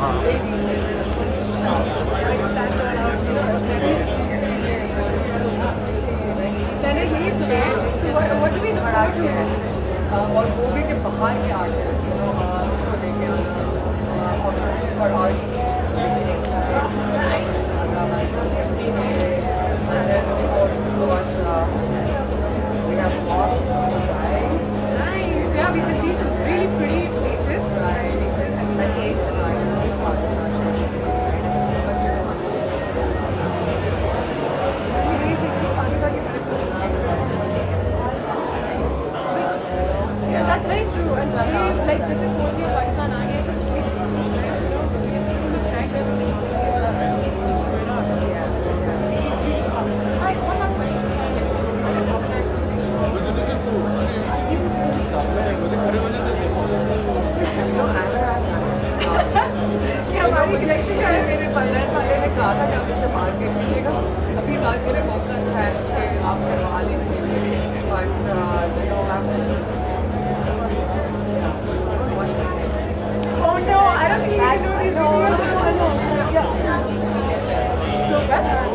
मैंने यही सुना है what do we know how और मूवी के बाहर के आर्टिस्ट उसको लेके आना हमारी कनेक्शन का है? मेरे फाइनेंस वाले ने कहा था कि इससे बात कर लीजिएगा अभी बात करें Yeah.